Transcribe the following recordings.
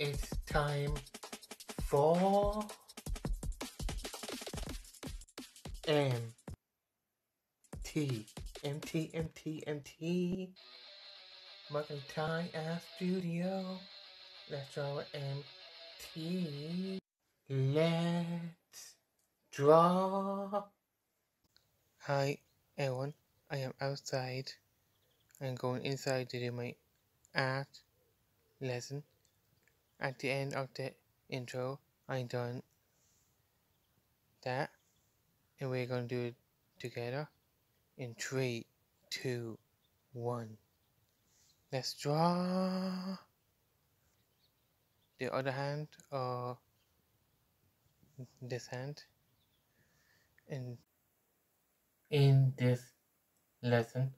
it's time for M T M T M T M T McIntyre Studio. Let's draw M T. Let's draw. Hi everyone, I am outside. I'm going inside to do my art lesson. At the end of the intro, I done that, and we're gonna do it together in three, two, one. Let's draw the other hand or this hand. And in this lesson,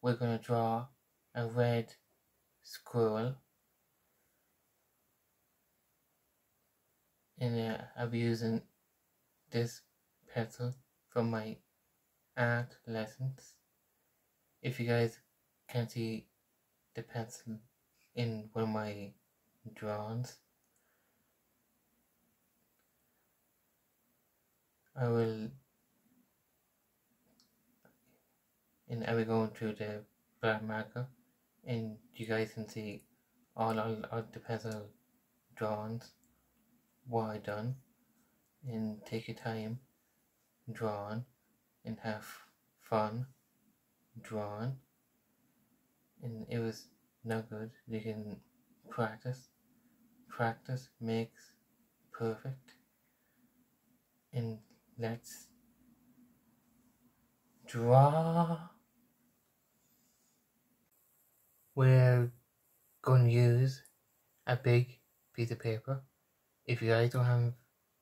we're gonna draw a red squirrel and I'll be using this pencil from my art lessons. If you guys can see the pencil in one of my drawings, I will and I will go into the black marker and you guys can see all, all, all the pencil drawings I done and take your time drawing and have fun drawing. And it was not good. You can practice. Practice makes perfect. And let's draw. We're going to use a big piece of paper if you guys don't have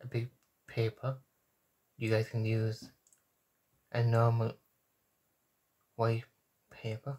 a big paper, you guys can use a normal white paper.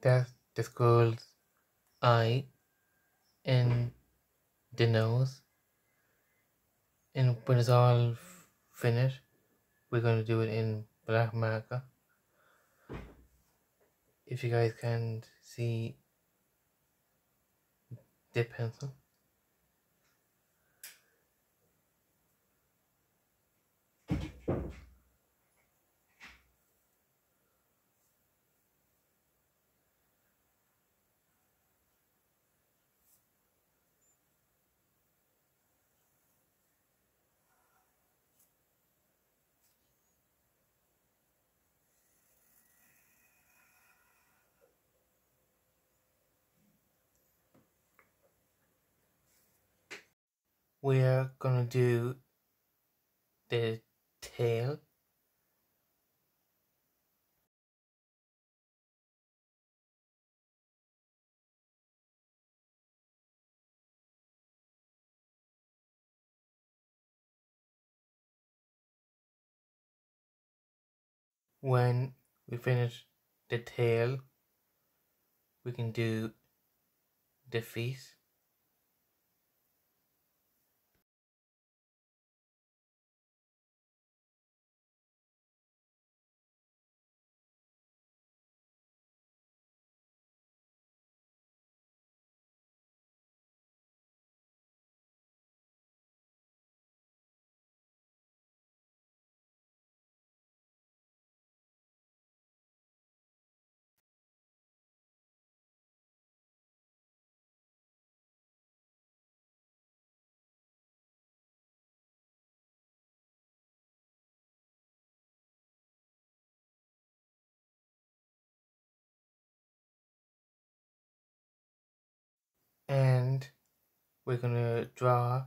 That's the squirrel's eye and the nose. And when it's all finished, we're going to do it in black marker. If you guys can see the pencil. We're gonna do the tail. When we finish the tail we can do the feet we're gonna draw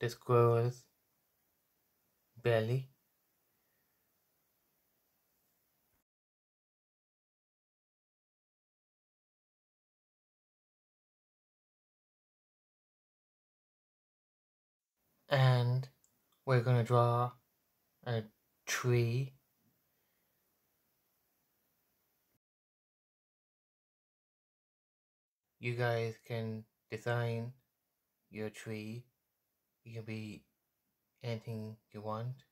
the squirrel's belly. And we're going to draw a tree. You guys can design your tree you can be anything you want.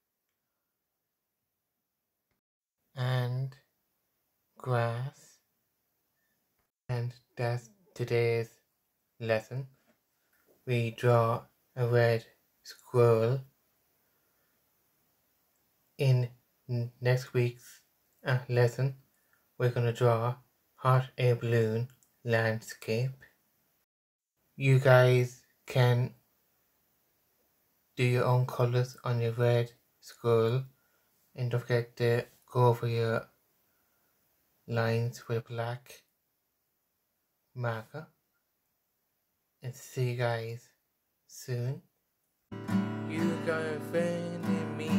And grass. And that's today's lesson. We draw a red squirrel in next week's uh, lesson. We're going to draw hot air balloon landscape. You guys can do your own colors on your red scroll and don't forget to go over your lines with black marker and see you guys soon. You got a friend in me.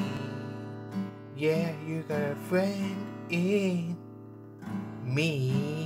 Yeah, you got a friend in me.